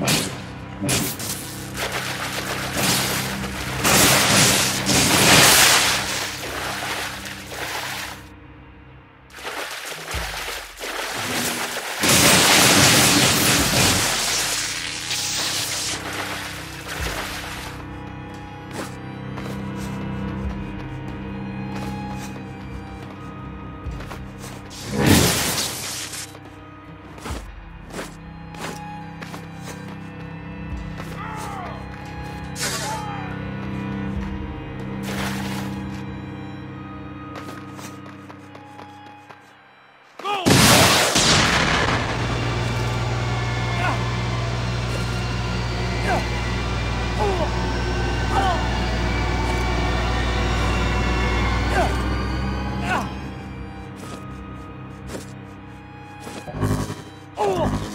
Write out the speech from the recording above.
Bye. Oh!